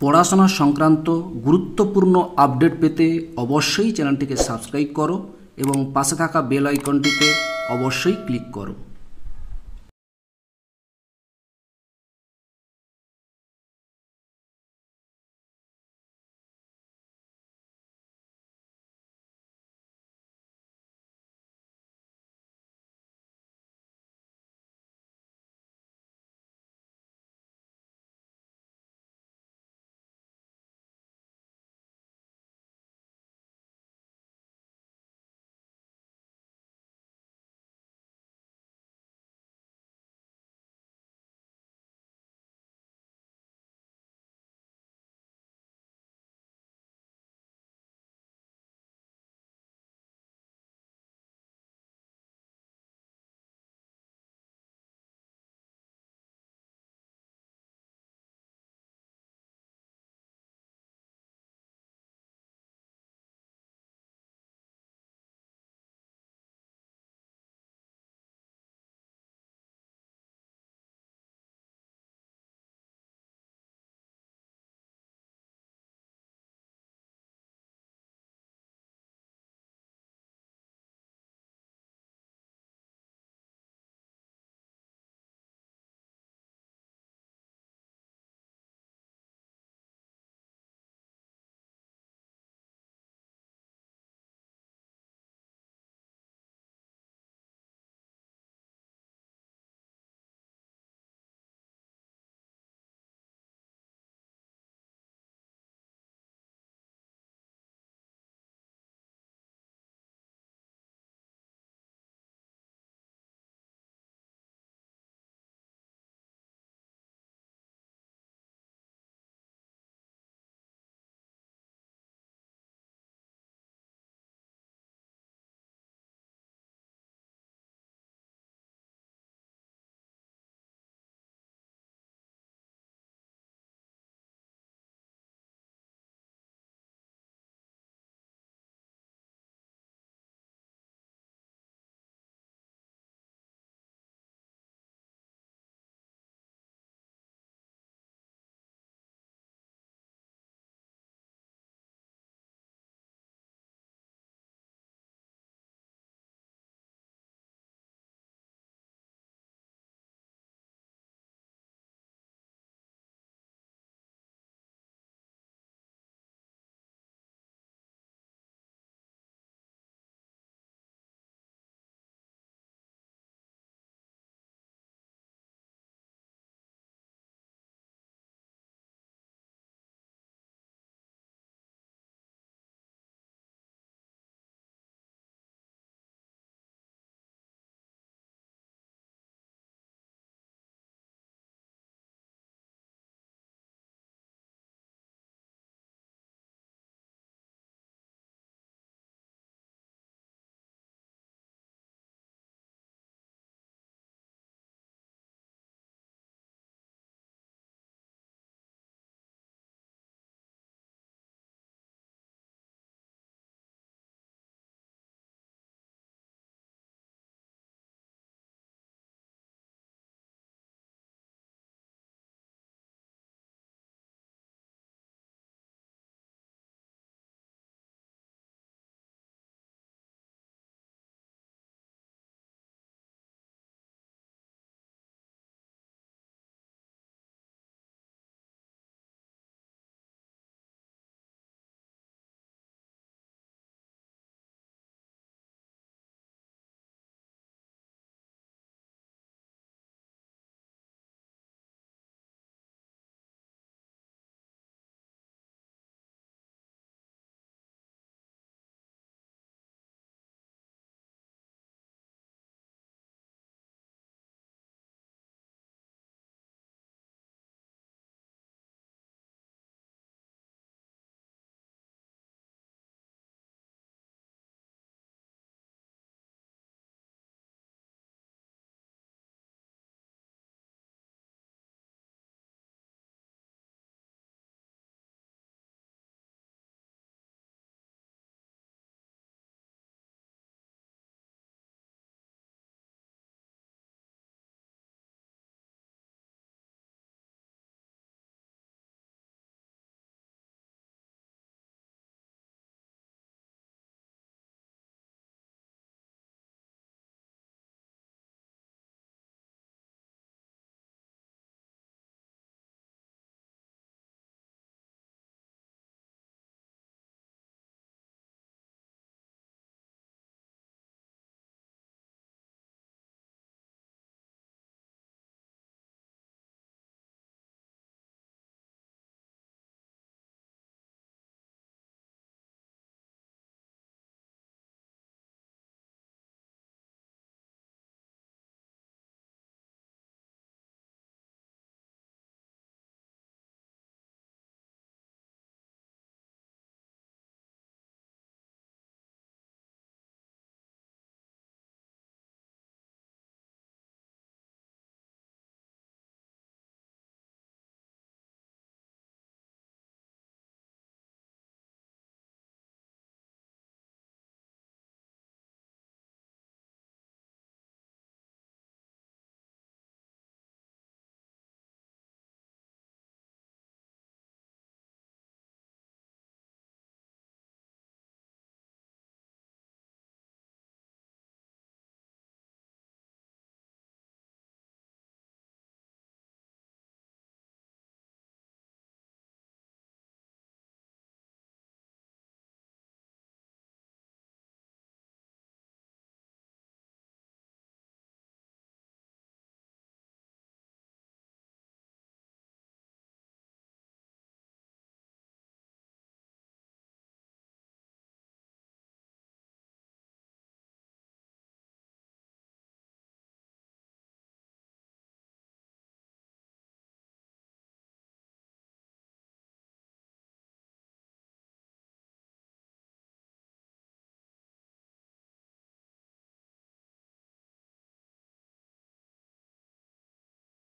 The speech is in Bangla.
পড়াশোনা সংক্রান্ত গুরুত্বপূর্ণ আপডেট পেতে অবশ্যই চ্যানেলটিকে সাবস্ক্রাইব করো এবং পাশে থাকা বেল আইকনটিতে অবশ্যই ক্লিক করো।